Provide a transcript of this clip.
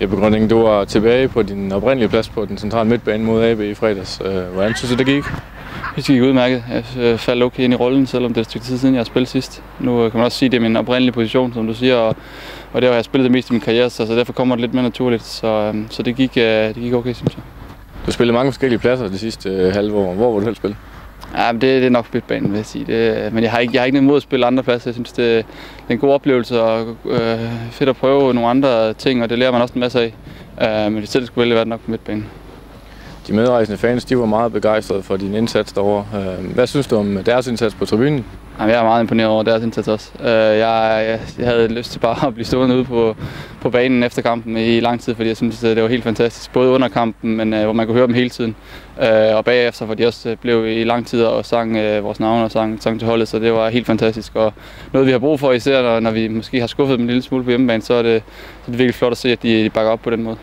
Jeppe Grønning, du var tilbage på din oprindelige plads på den centrale midtbane mod AB i fredags. Øh, hvordan synes du, det gik? Det gik udmærket. Jeg øh, faldt okay ind i rollen, selvom det er et stykke tid siden, jeg har spillet sidst. Nu øh, kan man også sige, at det er min oprindelige position, som du siger, og, og det har jeg spillet det meste i min karriere, så, så derfor kommer det lidt mere naturligt. Så, så det, gik, det gik okay, synes jeg. Du spillede mange forskellige pladser det sidste øh, halve år. Hvor var du helst spille? Ja, men det, det er nok midtbanen, vil jeg sige. Det, men jeg har, ikke, jeg har ikke noget imod at spille andre pladser. Jeg synes, det, det er en god oplevelse og øh, fedt at prøve nogle andre ting, og det lærer man også en masse af. Øh, men det selv skulle vælge være nok på midtbanen. De medrejsende fans de var meget begejstrede for din indsats derovre. Øh, hvad synes du om deres indsats på tribunen? Jamen, jeg er meget imponeret over deres indsats også. Øh, jeg, jeg, jeg havde lyst til bare at blive stående ude på, på banen efter kampen i lang tid, fordi jeg synes, det var helt fantastisk. Både under kampen, men øh, hvor man kunne høre dem hele tiden. Øh, og bagefter, hvor de også øh, blev i lang tid og sang øh, vores navne og sang, sang til holdet, så det var helt fantastisk. Og noget, vi har brug for, især når, når vi måske har skuffet dem en lille smule på hjemmebane, så er det, så er det virkelig flot at se, at de, de bakker op på den måde.